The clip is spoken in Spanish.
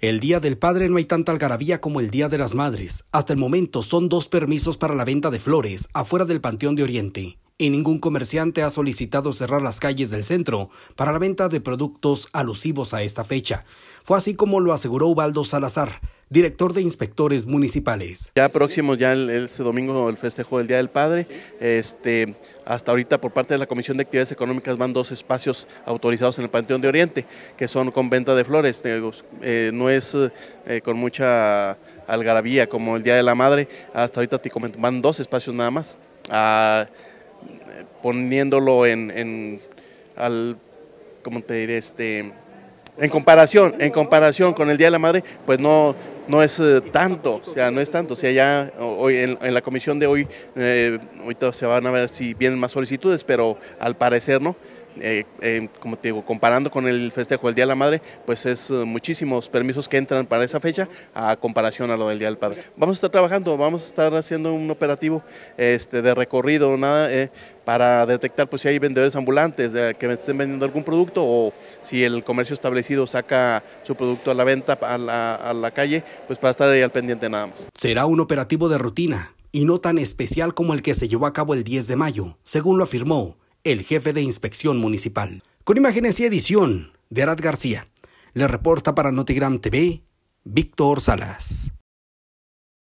El Día del Padre no hay tanta algarabía como el Día de las Madres. Hasta el momento son dos permisos para la venta de flores afuera del Panteón de Oriente y ningún comerciante ha solicitado cerrar las calles del centro para la venta de productos alusivos a esta fecha. Fue así como lo aseguró Ubaldo Salazar, director de inspectores municipales. Ya próximo, ya este domingo, el festejo del Día del Padre. Este, hasta ahorita por parte de la Comisión de Actividades Económicas van dos espacios autorizados en el Panteón de Oriente, que son con venta de flores. Eh, no es eh, con mucha algarabía como el Día de la Madre. Hasta ahorita te comento, van dos espacios nada más. Ah, poniéndolo en, en al, ¿cómo te diré? Este, en comparación, en comparación con el Día de la Madre, pues no, no es eh, tanto, o sea, no es tanto. O sea, ya hoy en, la comisión de hoy, eh, ahorita se van a ver si vienen más solicitudes, pero al parecer no. Eh, como te digo, comparando con el festejo del Día de la Madre, pues es muchísimos permisos que entran para esa fecha a comparación a lo del Día del Padre. Vamos a estar trabajando, vamos a estar haciendo un operativo este, de recorrido, nada, para detectar pues, si hay vendedores ambulantes que estén vendiendo algún producto o si el comercio establecido saca su producto a la venta a la calle, pues para estar ahí al pendiente nada más. Será un operativo de rutina y no tan especial como el que se llevó a cabo el 10 de mayo, según lo afirmó el jefe de inspección municipal. Con imágenes y edición de Arad García, le reporta para Notigram TV Víctor Salas.